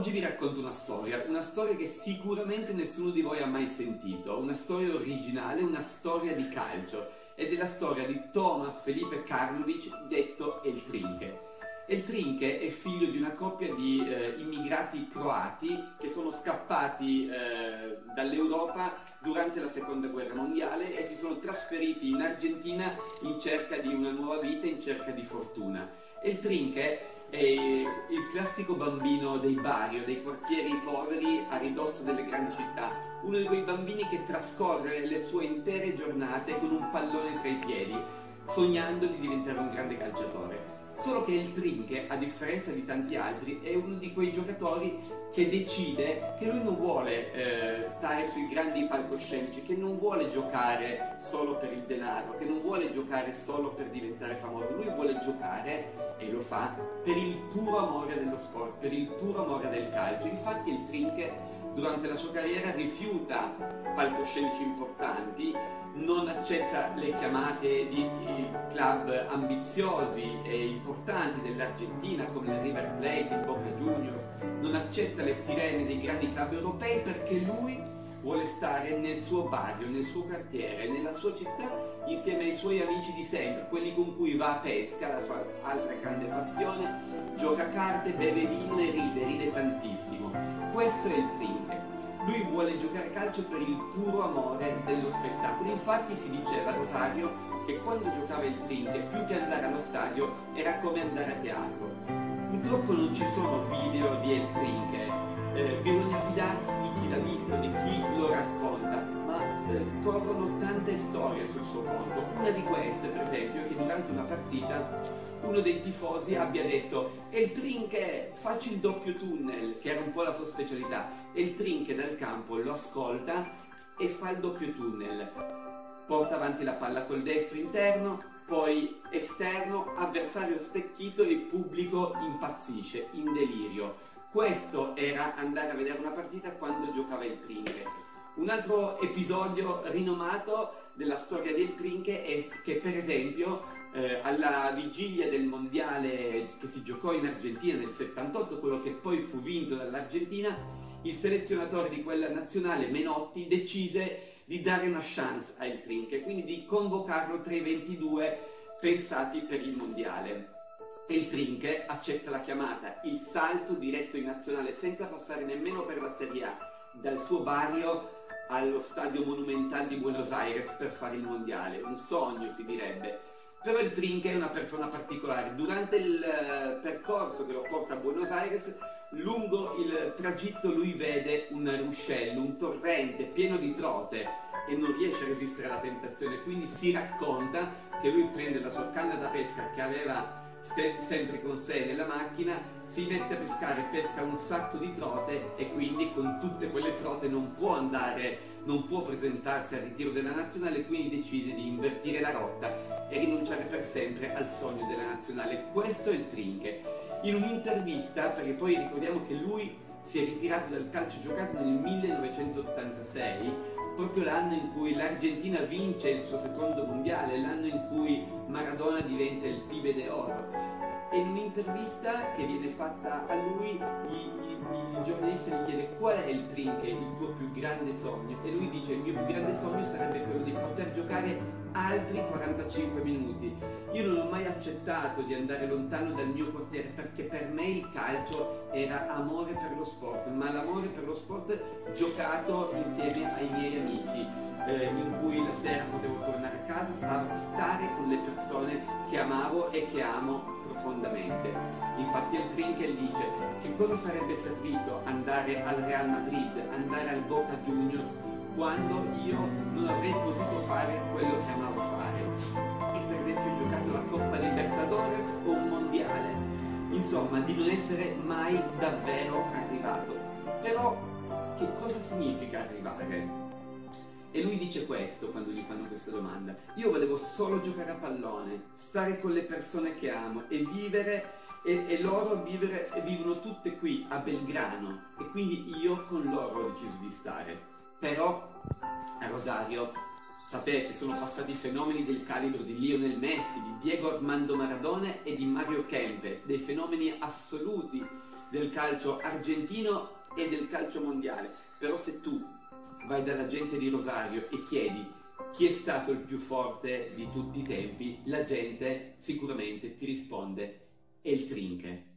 Oggi vi racconto una storia, una storia che sicuramente nessuno di voi ha mai sentito, una storia originale, una storia di calcio ed è la storia di Thomas Felipe Karlovic detto El Trinche. El Trinche è figlio di una coppia di eh, immigrati croati che sono scappati eh, dall'Europa durante la seconda guerra mondiale e si sono trasferiti in Argentina in cerca di una nuova vita, in cerca di fortuna. El Trinche è il classico bambino dei barrio, dei quartieri poveri a ridosso delle grandi città, uno di quei bambini che trascorre le sue intere giornate con un pallone tra i piedi, sognando di diventare un grande calciatore. Solo che il Trinche, a differenza di tanti altri, è uno di quei giocatori che decide che lui non vuole eh, stare sui grandi palcoscenici, che non vuole giocare solo per il denaro, che non vuole giocare solo per diventare famoso, lui vuole giocare, e lo fa, per il puro amore dello sport, per il puro amore del calcio. Infatti il Trinche durante la sua carriera rifiuta palcoscenici importanti, non accetta le chiamate di club ambiziosi e importanti dell'Argentina come il River Plate, il Boca Juniors, non accetta le sirene dei grandi club europei perché lui vuole stare nel suo barrio, nel suo quartiere, nella sua città insieme ai suoi amici di sempre, quelli con cui va a pesca, la sua altra grande passione, gioca a carte, beve vino e ride, ride tantissimo. Questo è il Trinche. Lui vuole giocare a calcio per il puro amore dello spettacolo. Infatti si diceva Rosario che quando giocava il Trinche, più che andare allo stadio, era come andare a teatro. Purtroppo non ci sono video di El Trinche, eh, bisogna fidarsi di chi l'ha visto, di chi lo racconta, corrono tante storie sul suo conto. Una di queste, per esempio, è che durante una partita uno dei tifosi abbia detto e il Trinche faccio il doppio tunnel, che era un po' la sua specialità, e il Trinche dal campo lo ascolta e fa il doppio tunnel. Porta avanti la palla col destro interno, poi esterno, avversario stecchito e il pubblico impazzisce, in delirio questo era andare a vedere una partita quando giocava il Trinche. Un altro episodio rinomato della storia del Trinche è che per esempio eh, alla vigilia del mondiale che si giocò in Argentina nel 78, quello che poi fu vinto dall'Argentina, il selezionatore di quella nazionale, Menotti, decise di dare una chance a El Trinche, quindi di convocarlo tra i 22 pensati per il mondiale. E il Trinche accetta la chiamata, il salto diretto in nazionale senza passare nemmeno per la Serie A, dal suo barrio allo stadio monumental di Buenos Aires per fare il mondiale, un sogno si direbbe. Però il Trinche è una persona particolare, durante il eh, percorso che lo porta a Buenos Aires, lungo il tragitto lui vede un ruscello, un torrente pieno di trote e non riesce a resistere alla tentazione, quindi si racconta che lui prende la sua canna da pesca che aveva sempre con sé nella macchina, si mette a pescare, pesca un sacco di trote e quindi con tutte quelle trote non può andare, non può presentarsi al ritiro della nazionale, quindi decide di invertire la rotta e rinunciare per sempre al sogno della nazionale. Questo è il Trinche. In un'intervista, perché poi ricordiamo che lui si è ritirato dal calcio giocato nel 1986, proprio l'anno in cui l'Argentina vince il suo secondo mondiale, l'anno in cui Maradona diventa il pibe d'oro. E in un'intervista che viene fatta a lui, il giornalista gli chiede qual è il Trinche, il tuo più grande sogno? E lui dice il mio più grande sogno sarebbe quello di poter giocare altri 45 minuti. Io non ho mai accettato di andare lontano dal mio quartiere perché per me il calcio era amore per lo sport, ma l'amore per lo sport giocato insieme ai miei amici, eh, in cui la sera potevo tornare a casa, stare, stare con le persone che amavo e che amo profondamente. Infatti il Trinkel dice che cosa sarebbe servito andare al Real Madrid, andare al Boca Juniors quando io non avrei potuto fare quello che amavo fare. E per esempio ho giocato la Coppa Libertadores o un mondiale. Insomma, di non essere mai davvero arrivato. Però che cosa significa arrivare? E lui dice questo quando gli fanno questa domanda. Io volevo solo giocare a pallone, stare con le persone che amo e vivere e, e loro vivere, vivono tutte qui a Belgrano e quindi io con loro ho deciso di stare. Però a Rosario, sapete, sono passati fenomeni del calibro di Lionel Messi, di Diego Armando Maradona e di Mario Kempes, dei fenomeni assoluti del calcio argentino e del calcio mondiale. Però se tu vai dalla gente di Rosario e chiedi chi è stato il più forte di tutti i tempi, la gente sicuramente ti risponde è il Trinche.